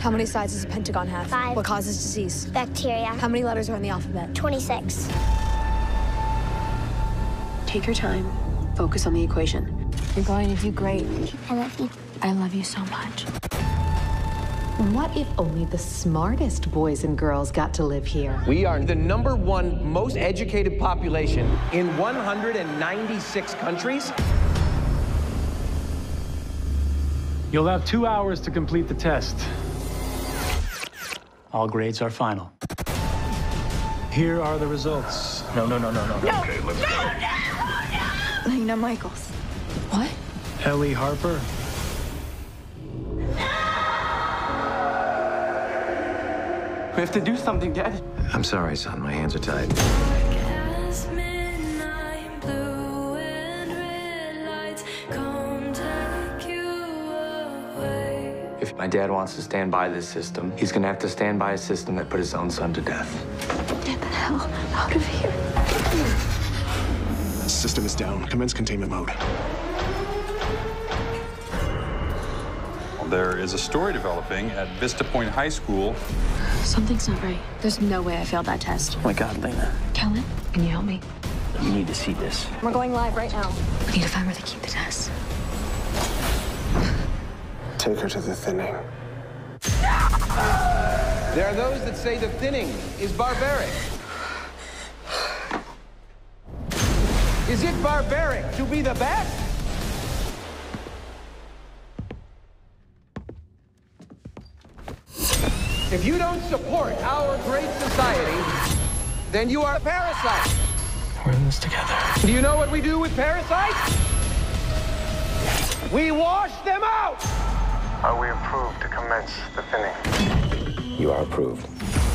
How many sides does a pentagon have? Five. What causes disease? Bacteria. How many letters are in the alphabet? 26. Take your time. Focus on the equation. You're going to do great. I love you. I love you so much. What if only the smartest boys and girls got to live here? We are the number one most educated population in 196 countries. You'll have two hours to complete the test. All grades are final. Here are the results. No, no, no, no, no. no. Okay, let's go. Lena Michaels. What? Ellie Harper. We have to do something, Dad. I'm sorry, son. My hands are tied. If my dad wants to stand by this system, he's gonna have to stand by a system that put his own son to death. Get the hell out of here. System is down. Commence containment mode. There is a story developing at Vista Point High School. Something's not right. There's no way I failed that test. Oh my God, Lena. Kellen, can you help me? You need to see this. We're going live right now. We need to find where they keep the test. Take her to the thinning. There are those that say the thinning is barbaric. Is it barbaric to be the best? If you don't support our great society, then you are a parasite. We're in this together. Do you know what we do with parasites? We wash them out! Are we approved to commence the thinning? You are approved.